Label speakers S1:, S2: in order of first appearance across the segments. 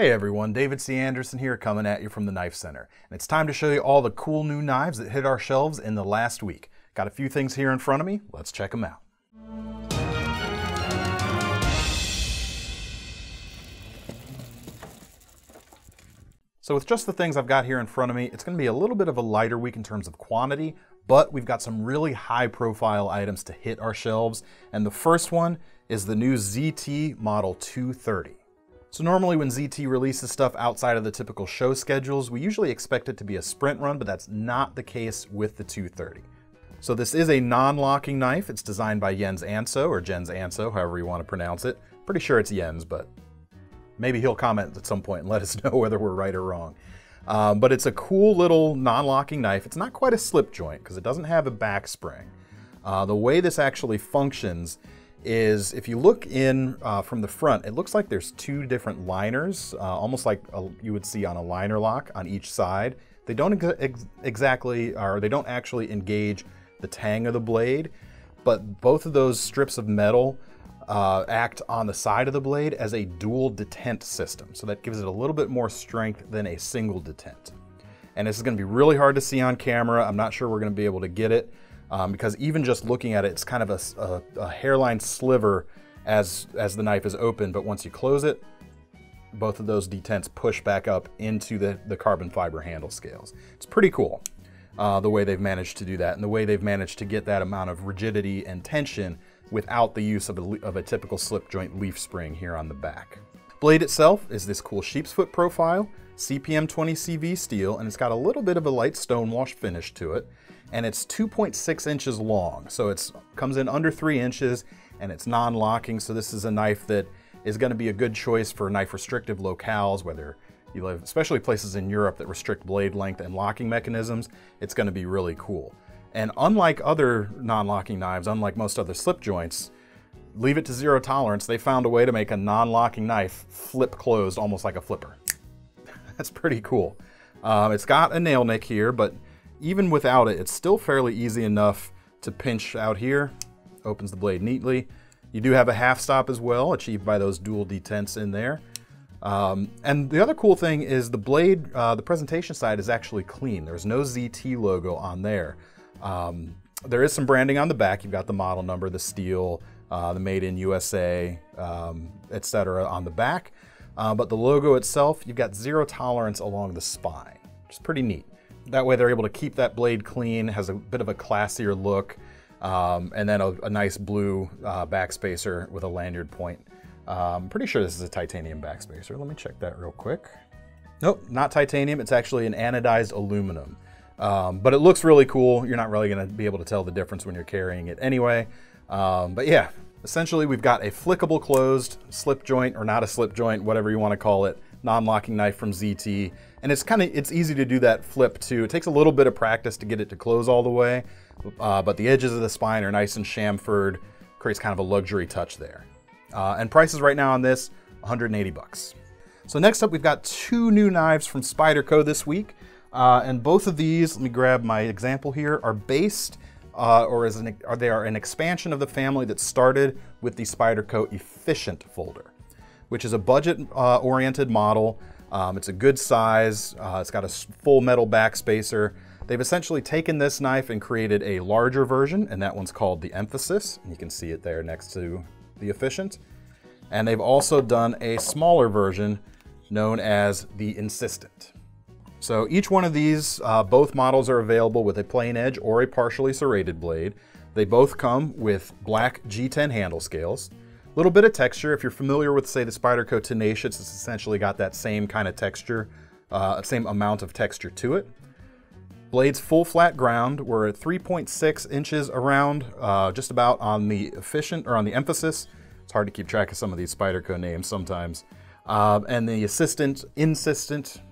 S1: Hey everyone, David C. Anderson here coming at you from the Knife Center. And it's time to show you all the cool new knives that hit our shelves in the last week. Got a few things here in front of me, let's check them out. So with just the things I've got here in front of me, it's gonna be a little bit of a lighter week in terms of quantity, but we've got some really high profile items to hit our shelves. And the first one is the new ZT Model 230. So normally when ZT releases stuff outside of the typical show schedules, we usually expect it to be a sprint run, but that's not the case with the 230. So this is a non-locking knife. It's designed by Jens Anso, or Jens Anso, however you want to pronounce it. Pretty sure it's Jens, but maybe he'll comment at some point and let us know whether we're right or wrong. Um, but it's a cool little non-locking knife. It's not quite a slip joint because it doesn't have a back spring. Uh, the way this actually functions is if you look in uh, from the front, it looks like there's two different liners, uh, almost like a, you would see on a liner lock on each side. They don't ex exactly, or they don't actually engage the tang of the blade, but both of those strips of metal uh, act on the side of the blade as a dual detent system. So that gives it a little bit more strength than a single detent. And this is gonna be really hard to see on camera. I'm not sure we're gonna be able to get it um, because even just looking at it, it's kind of a, a, a, hairline sliver as, as the knife is open, but once you close it, both of those detents push back up into the, the carbon fiber handle scales. It's pretty cool uh, the way they've managed to do that and the way they've managed to get that amount of rigidity and tension without the use of a, of a typical slip joint leaf spring here on the back. Blade itself is this cool sheep's foot profile, CPM 20 CV steel, and it's got a little bit of a light stonewash finish to it and it's 2.6 inches long. So it comes in under three inches and it's non-locking. So this is a knife that is gonna be a good choice for knife restrictive locales, whether you live, especially places in Europe that restrict blade length and locking mechanisms, it's gonna be really cool. And unlike other non-locking knives, unlike most other slip joints, leave it to zero tolerance, they found a way to make a non-locking knife flip closed almost like a flipper. That's pretty cool. Um, it's got a nail nick here, but even without it, it's still fairly easy enough to pinch out here. Opens the blade neatly. You do have a half stop as well, achieved by those dual detents in there. Um, and the other cool thing is the blade, uh, the presentation side is actually clean. There's no ZT logo on there. Um, there is some branding on the back. You've got the model number, the steel, uh, the made in USA, um, etc. on the back. Uh, but the logo itself, you've got zero tolerance along the spine, which is pretty neat. That way they're able to keep that blade clean, has a bit of a classier look, um, and then a, a nice blue uh, backspacer with a lanyard point. Um, pretty sure this is a titanium backspacer. Let me check that real quick. Nope, not titanium. It's actually an anodized aluminum. Um, but it looks really cool. You're not really going to be able to tell the difference when you're carrying it anyway. Um, but yeah, essentially we've got a flickable closed slip joint or not a slip joint, whatever you want to call it, non-locking knife from ZT. And it's kind of, it's easy to do that flip too. It takes a little bit of practice to get it to close all the way, uh, but the edges of the spine are nice and chamfered, creates kind of a luxury touch there. Uh, and prices right now on this, 180 bucks. So next up, we've got two new knives from Spyderco this week. Uh, and both of these, let me grab my example here, are based uh, or is an, are they are an expansion of the family that started with the Spyderco Efficient folder which is a budget-oriented uh, model. Um, it's a good size. Uh, it's got a full metal backspacer. They've essentially taken this knife and created a larger version, and that one's called the Emphasis. You can see it there next to the Efficient. And they've also done a smaller version known as the Insistent. So each one of these, uh, both models are available with a plain edge or a partially serrated blade. They both come with black G10 handle scales little bit of texture. If you're familiar with, say, the Spyderco Tenacious, it's essentially got that same kind of texture, uh, same amount of texture to it. Blades full flat ground. We're at 3.6 inches around, uh, just about on the efficient or on the emphasis. It's hard to keep track of some of these Spyderco names sometimes. Uh, and the assistant, insistent,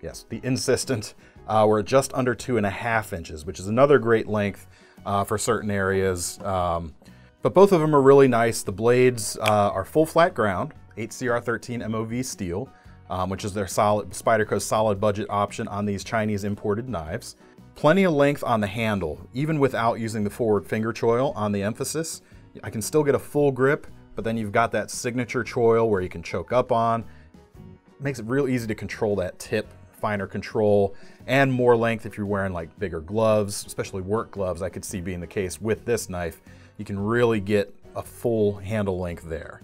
S1: yes, the insistent, uh, we're just under two and a half inches, which is another great length uh, for certain areas. Um, but both of them are really nice. The blades uh, are full flat ground, 8CR13 MOV steel, um, which is their solid Spyderco's solid budget option on these Chinese imported knives. Plenty of length on the handle, even without using the forward finger choil on the emphasis. I can still get a full grip, but then you've got that signature choil where you can choke up on. makes it real easy to control that tip, finer control, and more length if you're wearing like bigger gloves, especially work gloves. I could see being the case with this knife. You can really get a full handle length there.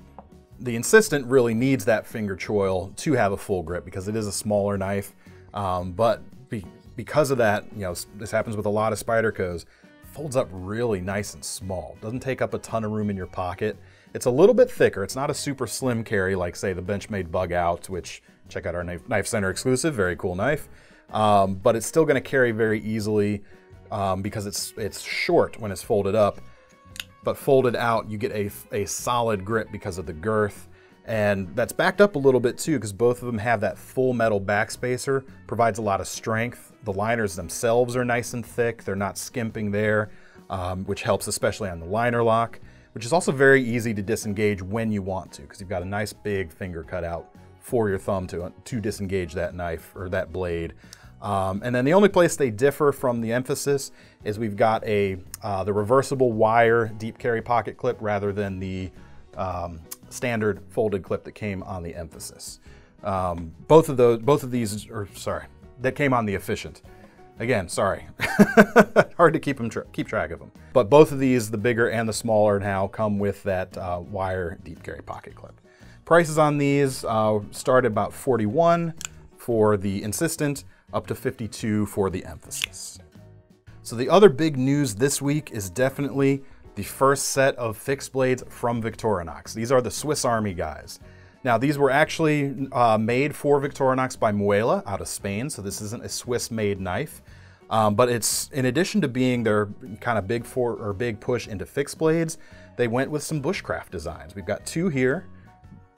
S1: The Insistent really needs that finger choil to have a full grip because it is a smaller knife. Um, but be, because of that, you know, this happens with a lot of Spydercos, folds up really nice and small. Doesn't take up a ton of room in your pocket. It's a little bit thicker. It's not a super slim carry like say the Benchmade Bug Out, which check out our Knife Center exclusive, very cool knife. Um, but it's still gonna carry very easily um, because it's, it's short when it's folded up but folded out, you get a, a solid grip because of the girth. And that's backed up a little bit too, because both of them have that full metal backspacer, provides a lot of strength. The liners themselves are nice and thick. They're not skimping there, um, which helps especially on the liner lock, which is also very easy to disengage when you want to, because you've got a nice big finger cut out for your thumb to, to disengage that knife or that blade. Um, and then the only place they differ from the emphasis is we've got a uh, the reversible wire deep carry pocket clip rather than the um, standard folded clip that came on the emphasis. Um, both of those, both of these, or sorry, that came on the efficient. Again, sorry, hard to keep them tra keep track of them. But both of these, the bigger and the smaller now, come with that uh, wire deep carry pocket clip. Prices on these uh, start about 41 for the insistent, up to 52 for the emphasis. So the other big news this week is definitely the first set of fixed blades from Victorinox. These are the Swiss Army guys. Now these were actually uh, made for Victorinox by Muela out of Spain, so this isn't a Swiss-made knife. Um, but it's in addition to being their kind of big for or big push into fixed blades, they went with some bushcraft designs. We've got two here.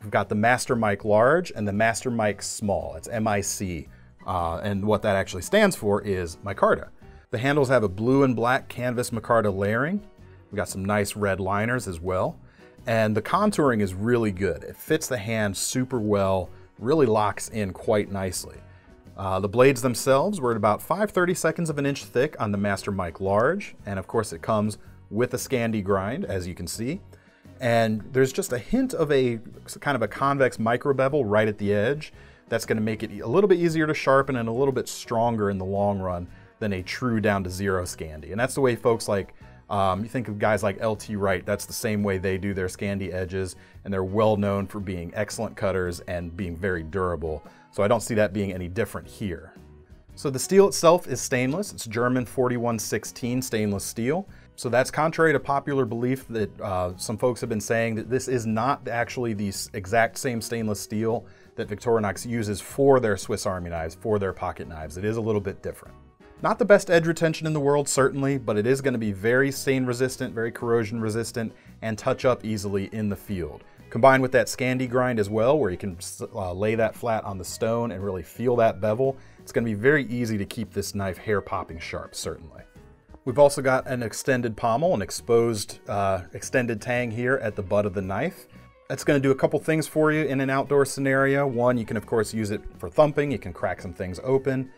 S1: We've got the Master Mic Large and the Master Mic Small. It's MIC uh, and what that actually stands for is micarta. The handles have a blue and black canvas micarta layering. We've got some nice red liners as well. And the contouring is really good. It fits the hand super well, really locks in quite nicely. Uh, the blades themselves were at about 5 32nds of an inch thick on the Master Mic Large, and of course it comes with a Scandi grind, as you can see. And there's just a hint of a kind of a convex micro bevel right at the edge, that's gonna make it a little bit easier to sharpen and a little bit stronger in the long run than a true down to zero Scandi. And that's the way folks like, um, you think of guys like LT Wright, that's the same way they do their Scandi edges, and they're well known for being excellent cutters and being very durable. So I don't see that being any different here. So the steel itself is stainless. It's German 4116 stainless steel. So that's contrary to popular belief that uh, some folks have been saying that this is not actually the exact same stainless steel that Victorinox uses for their Swiss Army knives, for their pocket knives. It is a little bit different. Not the best edge retention in the world, certainly, but it is going to be very stain resistant, very corrosion resistant, and touch up easily in the field. Combined with that Scandi grind as well, where you can uh, lay that flat on the stone and really feel that bevel, it's going to be very easy to keep this knife hair popping sharp, certainly. We've also got an extended pommel, an exposed uh, extended tang here at the butt of the knife. That's going to do a couple things for you in an outdoor scenario. One, you can of course use it for thumping. You can crack some things open.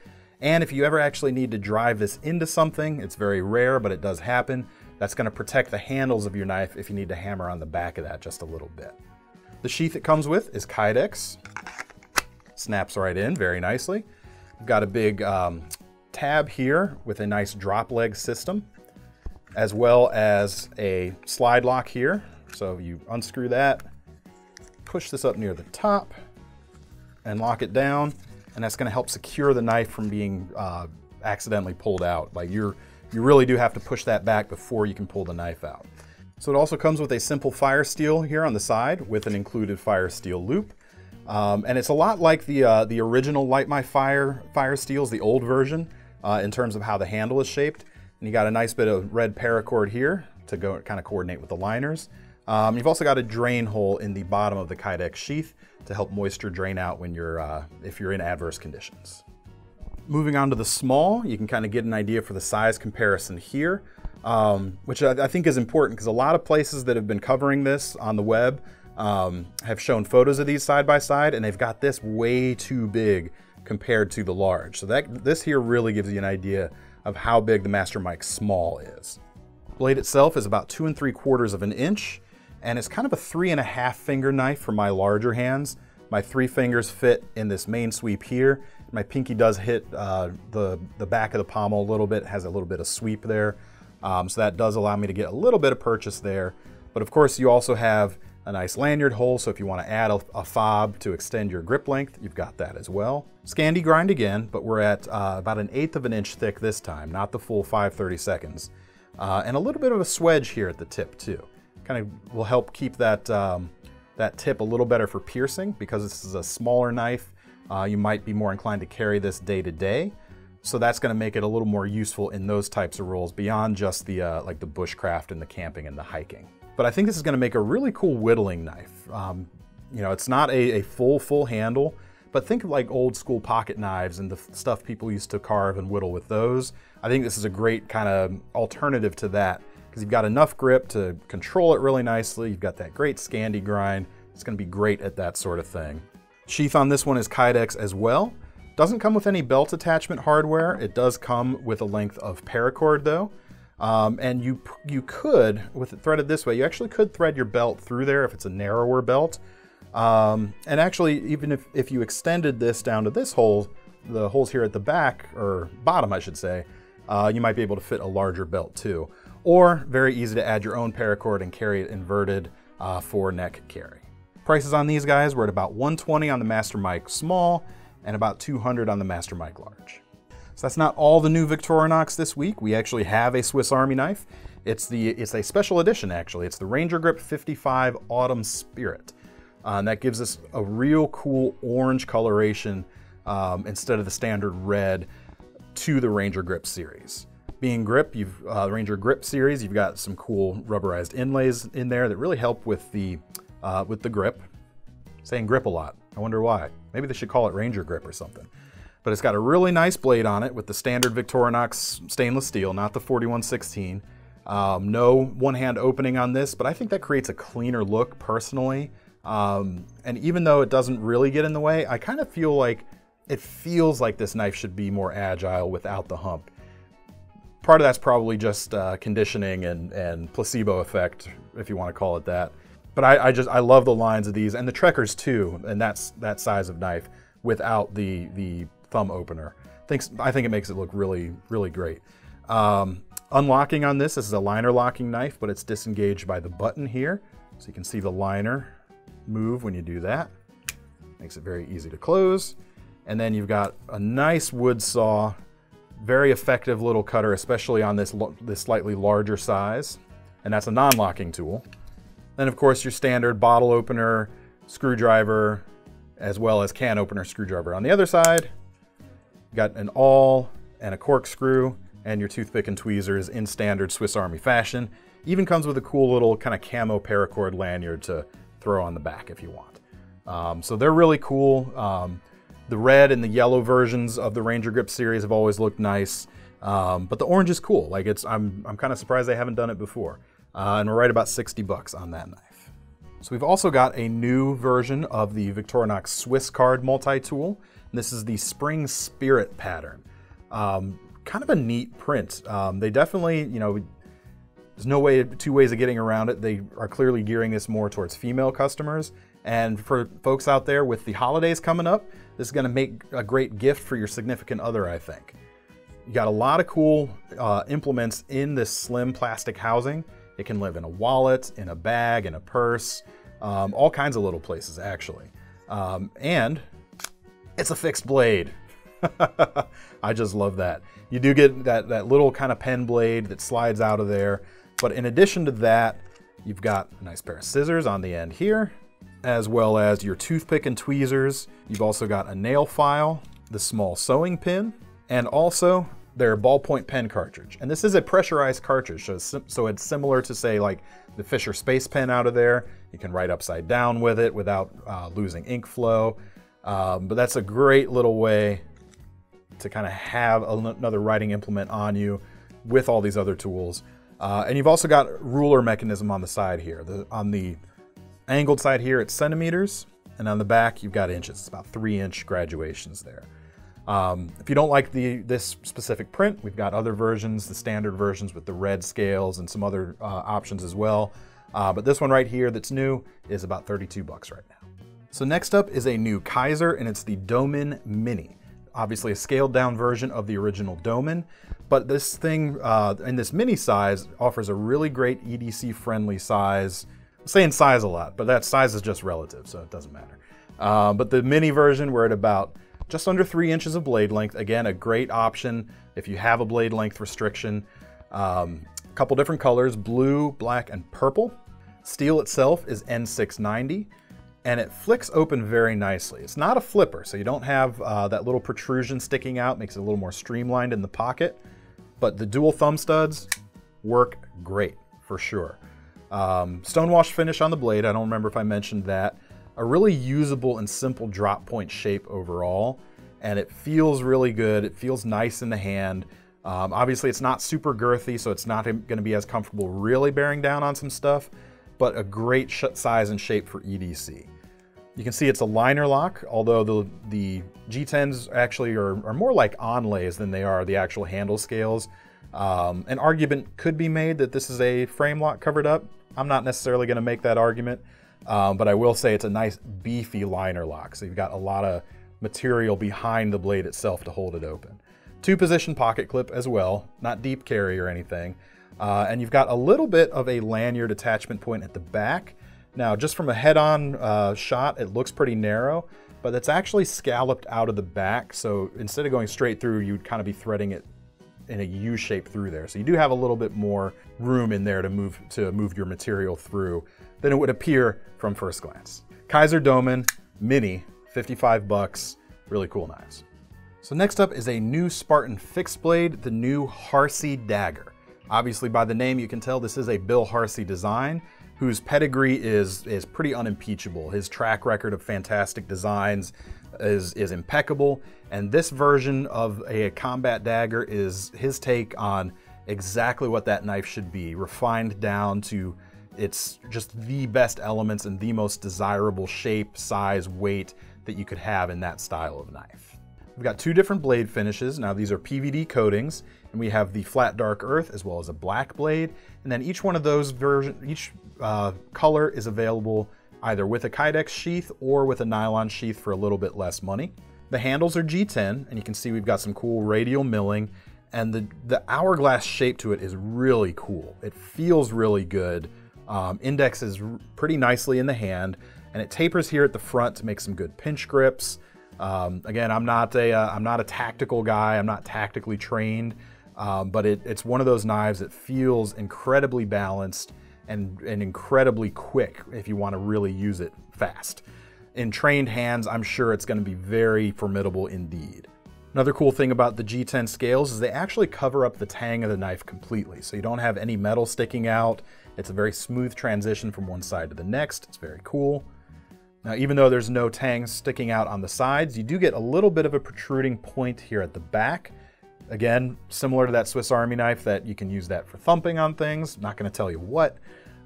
S1: And if you ever actually need to drive this into something, it's very rare, but it does happen. That's going to protect the handles of your knife if you need to hammer on the back of that just a little bit. The sheath it comes with is Kydex. Snaps right in very nicely. We've got a big um, tab here with a nice drop leg system, as well as a slide lock here. So you unscrew that, push this up near the top and lock it down. And that's gonna help secure the knife from being uh, accidentally pulled out. Like you're, you really do have to push that back before you can pull the knife out. So it also comes with a simple fire steel here on the side with an included fire steel loop. Um, and it's a lot like the, uh, the original Light My Fire fire steels, the old version, uh, in terms of how the handle is shaped. And you got a nice bit of red paracord here to go kind of coordinate with the liners. Um, you've also got a drain hole in the bottom of the Kydex sheath to help moisture drain out when you're, uh, if you're in adverse conditions. Moving on to the small, you can kind of get an idea for the size comparison here, um, which I, I, think is important because a lot of places that have been covering this on the web um, have shown photos of these side by side and they've got this way too big compared to the large. So that this here really gives you an idea of how big the Master Mic Small is. Blade itself is about two and three quarters of an inch and it's kind of a three and a half finger knife for my larger hands. My three fingers fit in this main sweep here. My pinky does hit uh, the, the back of the pommel a little bit, has a little bit of sweep there. Um, so that does allow me to get a little bit of purchase there. But of course you also have a nice lanyard hole, so if you want to add a, a, fob to extend your grip length, you've got that as well. Scandi grind again, but we're at uh, about an eighth of an inch thick this time, not the full 530 seconds. Uh, and a little bit of a swedge here at the tip too. Kind of will help keep that, um, that tip a little better for piercing because this is a smaller knife. Uh, you might be more inclined to carry this day to day. So that's going to make it a little more useful in those types of roles beyond just the uh, like the bushcraft and the camping and the hiking. But I think this is going to make a really cool whittling knife. Um, you know, it's not a, a, full, full handle, but think of like old school pocket knives and the stuff people used to carve and whittle with those. I think this is a great kind of alternative to that because you've got enough grip to control it really nicely. You've got that great Scandi grind. It's going to be great at that sort of thing. Sheath on this one is Kydex as well. Doesn't come with any belt attachment hardware. It does come with a length of paracord though. Um, and you, you could, with it threaded this way, you actually could thread your belt through there if it's a narrower belt. Um, and actually, even if, if you extended this down to this hole, the holes here at the back, or bottom I should say, uh, you might be able to fit a larger belt too. Or very easy to add your own paracord and carry it inverted uh, for neck carry. Prices on these guys were at about 120 on the Master Mic Small and about 200 on the Master Mic Large. So that's not all the new Victorinox this week. We actually have a Swiss Army knife. It's the it's a special edition actually. It's the Ranger Grip 55 Autumn Spirit. Uh, and that gives us a real cool orange coloration um, instead of the standard red to the Ranger Grip series. Being grip, you've uh, Ranger Grip series, you've got some cool rubberized inlays in there that really help with the uh, with the grip. saying grip a lot. I wonder why. Maybe they should call it Ranger Grip or something. But it's got a really nice blade on it with the standard Victorinox stainless steel, not the 4116. Um, no one-hand opening on this, but I think that creates a cleaner look personally. Um, and even though it doesn't really get in the way, I kind of feel like it feels like this knife should be more agile without the hump. Part of that's probably just uh, conditioning and, and placebo effect, if you want to call it that. But I, I, just I love the lines of these and the Trekkers too, and that's that size of knife without the the thumb opener. Thinks I think it makes it look really really great. Um, unlocking on this, this is a liner locking knife, but it's disengaged by the button here, so you can see the liner move when you do that. Makes it very easy to close. And then you've got a nice wood saw, very effective little cutter, especially on this, this slightly larger size. And that's a non-locking tool. Then of course your standard bottle opener, screwdriver, as well as can opener screwdriver. On the other side, got an awl and a corkscrew and your toothpick and tweezers in standard Swiss Army fashion. Even comes with a cool little kind of camo paracord lanyard to throw on the back if you want. Um, so they're really cool. Um, the red and the yellow versions of the Ranger Grip series have always looked nice, um, but the orange is cool. Like it's, I'm, I'm kind of surprised they haven't done it before. Uh, and we're right about 60 bucks on that knife. So we've also got a new version of the Victorinox Swiss card multi-tool. This is the Spring Spirit pattern. Um, kind of a neat print. Um, they definitely, you know, there's no way, two ways of getting around it. They are clearly gearing this more towards female customers. And for folks out there with the holidays coming up, this is gonna make a great gift for your significant other, I think. You got a lot of cool uh, implements in this slim plastic housing. It can live in a wallet, in a bag, in a purse, um, all kinds of little places actually. Um, and it's a fixed blade. I just love that. You do get that, that little kind of pen blade that slides out of there. But in addition to that, you've got a nice pair of scissors on the end here, as well as your toothpick and tweezers. You've also got a nail file, the small sewing pin, and also their ballpoint pen cartridge. And this is a pressurized cartridge, so it's, so it's similar to say like the Fisher Space Pen out of there. You can write upside down with it without uh, losing ink flow. Um, but that's a great little way to kind of have another writing implement on you with all these other tools. Uh, and you've also got ruler mechanism on the side here. The, on the angled side here, it's centimeters, and on the back, you've got inches. It's about three inch graduations there. Um, if you don't like the this specific print, we've got other versions, the standard versions with the red scales and some other uh, options as well. Uh, but this one right here that's new is about 32 bucks right now. So next up is a new Kizer and it's the Domin Mini. Obviously a scaled down version of the original Domin, but this thing uh, in this mini size offers a really great EDC friendly size. I'm saying size a lot, but that size is just relative, so it doesn't matter. Uh, but the mini version, we're at about just under three inches of blade length. Again, a great option if you have a blade length restriction. Um, a couple different colors, blue, black, and purple. Steel itself is N690 and it flicks open very nicely. It's not a flipper, so you don't have uh, that little protrusion sticking out, makes it a little more streamlined in the pocket, but the dual thumb studs work great for sure. Um, stonewash finish on the blade, I don't remember if I mentioned that. A really usable and simple drop point shape overall, and it feels really good. It feels nice in the hand. Um, obviously, it's not super girthy, so it's not going to be as comfortable really bearing down on some stuff, but a great size and shape for EDC. You can see it's a liner lock, although the, the G10s actually are, are more like onlays than they are the actual handle scales. Um, an argument could be made that this is a frame lock covered up. I'm not necessarily going to make that argument, um, but I will say it's a nice beefy liner lock. So you've got a lot of material behind the blade itself to hold it open. Two position pocket clip as well, not deep carry or anything. Uh, and you've got a little bit of a lanyard attachment point at the back. Now, just from a head-on uh, shot, it looks pretty narrow, but it's actually scalloped out of the back. So instead of going straight through, you'd kind of be threading it in a U shape through there. So you do have a little bit more room in there to move to move your material through than it would appear from first glance. Kizer Domin Mini, 55 bucks, really cool knives. So next up is a new Spartan fixed blade, the new Harsey Dagger. Obviously by the name you can tell this is a Bill Harsey design whose pedigree is is pretty unimpeachable. His track record of fantastic designs is is impeccable, and this version of a combat dagger is his take on exactly what that knife should be, refined down to it's just the best elements and the most desirable shape, size, weight that you could have in that style of knife. We've got two different blade finishes. Now these are PVD coatings, and we have the flat dark earth as well as a black blade. And then each one of those version, each uh, color is available either with a Kydex sheath or with a nylon sheath for a little bit less money. The handles are G10, and you can see we've got some cool radial milling, and the, the hourglass shape to it is really cool. It feels really good. Um, indexes pretty nicely in the hand, and it tapers here at the front to make some good pinch grips. Um, again, I'm not a am uh, not a tactical guy. I'm not tactically trained, um, but it, it's one of those knives that feels incredibly balanced and, and incredibly quick if you want to really use it fast. In trained hands, I'm sure it's going to be very formidable indeed. Another cool thing about the G10 scales is they actually cover up the tang of the knife completely, so you don't have any metal sticking out. It's a very smooth transition from one side to the next. It's very cool. Now, even though there's no tang sticking out on the sides, you do get a little bit of a protruding point here at the back. Again, similar to that Swiss Army knife that you can use that for thumping on things. not going to tell you what.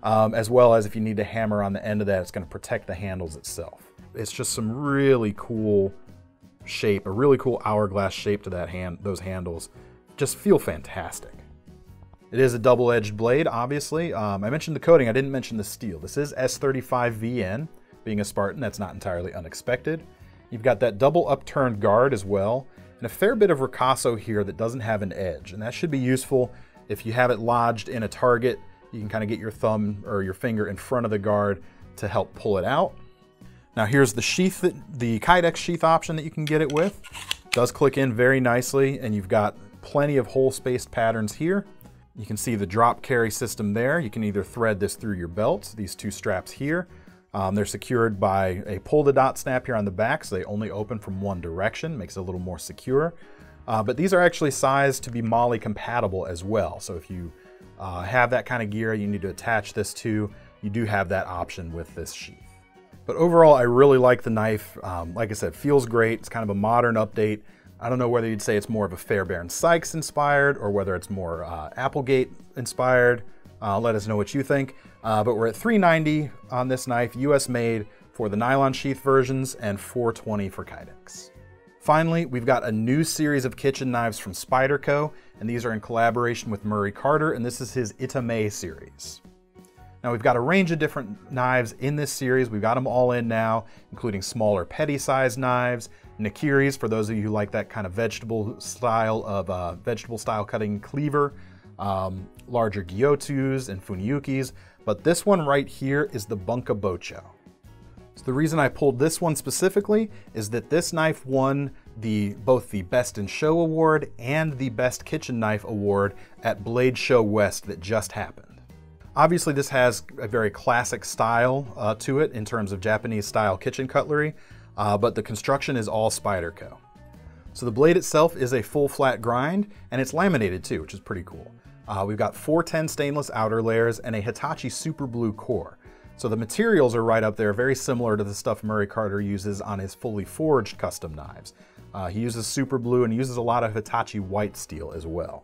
S1: Um, as well as if you need to hammer on the end of that, it's going to protect the handles itself. It's just some really cool shape, a really cool hourglass shape to that hand, those handles. Just feel fantastic. It is a double-edged blade, obviously. Um, I mentioned the coating, I didn't mention the steel. This is S35VN. Being a Spartan, that's not entirely unexpected. You've got that double upturned guard as well, and a fair bit of ricasso here that doesn't have an edge, and that should be useful if you have it lodged in a target. You can kind of get your thumb or your finger in front of the guard to help pull it out. Now here's the sheath, the Kydex sheath option that you can get it with. It does click in very nicely, and you've got plenty of hole spaced patterns here. You can see the drop carry system there. You can either thread this through your belt, these two straps here, um, they're secured by a pull the dot snap here on the back, so they only open from one direction, makes it a little more secure. Uh, but these are actually sized to be MOLLE compatible as well. So if you uh, have that kind of gear you need to attach this to, you do have that option with this sheath. But overall, I really like the knife. Um, like I said, feels great. It's kind of a modern update. I don't know whether you'd say it's more of a Fairbairn Sykes inspired or whether it's more uh, Applegate inspired. Uh, let us know what you think. Uh, but we're at 390 on this knife, US made for the nylon sheath versions and 420 for Kydex. Finally, we've got a new series of kitchen knives from Spyderco, and these are in collaboration with Murray Carter, and this is his Itamae series. Now we've got a range of different knives in this series. We've got them all in now, including smaller petty size knives, nakiris for those of you who like that kind of vegetable style of uh, vegetable style cutting cleaver, um, larger gyutos and funayukis. but this one right here is the Bunka Bocho. So the reason I pulled this one specifically is that this knife won the both the Best in Show award and the Best Kitchen Knife award at Blade Show West that just happened. Obviously this has a very classic style uh, to it in terms of Japanese style kitchen cutlery, uh, but the construction is all Spyderco. So the blade itself is a full flat grind and it's laminated too, which is pretty cool. Uh, we've got 410 stainless outer layers and a Hitachi Super Blue core. So the materials are right up there, very similar to the stuff Murray Carter uses on his fully forged custom knives. Uh, he uses super blue and uses a lot of Hitachi white steel as well.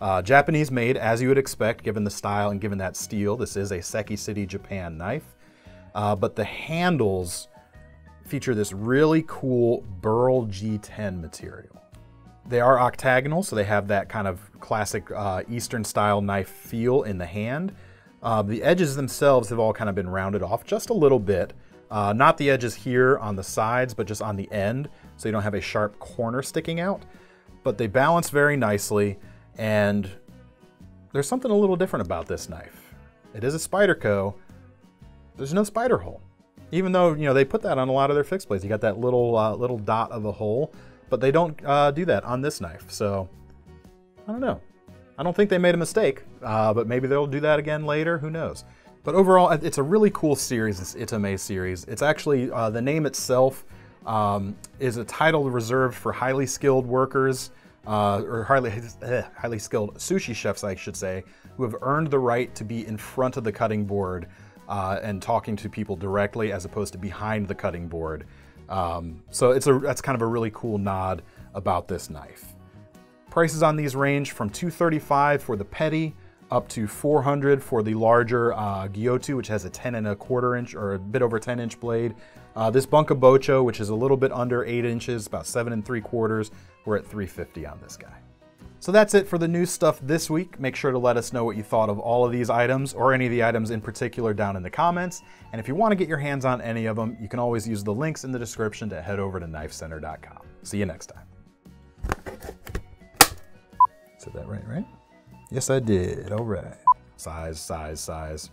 S1: Uh, Japanese made, as you would expect, given the style and given that steel. This is a Seki City, Japan knife. Uh, but the handles feature this really cool Burl G10 material. They are octagonal, so they have that kind of classic uh, Eastern style knife feel in the hand. Uh, the edges themselves have all kind of been rounded off just a little bit. Uh, not the edges here on the sides, but just on the end, so you don't have a sharp corner sticking out. But they balance very nicely, and there's something a little different about this knife. It is a Spyderco. There's no spider hole. Even though, you know, they put that on a lot of their fixed blades. You got that little uh, little dot of a hole, but they don't uh, do that on this knife. So, I don't know. I don't think they made a mistake, uh, but maybe they'll do that again later. Who knows? But overall, it's a really cool series, this Itamae series. It's actually, uh, the name itself um, is a title reserved for highly skilled workers, uh, or highly, uh, highly skilled sushi chefs, I should say, who have earned the right to be in front of the cutting board uh, and talking to people directly as opposed to behind the cutting board. Um, so it's a, that's kind of a really cool nod about this knife. Prices on these range from 235 for the petty up to 400 for the larger uh, Gyuto, which has a 10 and a quarter inch or a bit over 10 inch blade. Uh, this Bunka Bocho, which is a little bit under eight inches, about seven and three quarters, we're at 350 on this guy. So that's it for the new stuff this week. Make sure to let us know what you thought of all of these items or any of the items in particular down in the comments. And if you want to get your hands on any of them, you can always use the links in the description to head over to knifecenter.com. See you next time. Said that right, right? Yes, I did. All right. Size, size, size.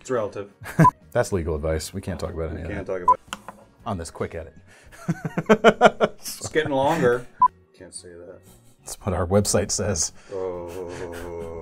S2: It's relative.
S1: That's legal advice. We can't talk about any of
S2: Can't talk about it.
S1: on this quick edit.
S2: It's getting longer. Can't say that.
S1: That's what our website says.
S2: Oh.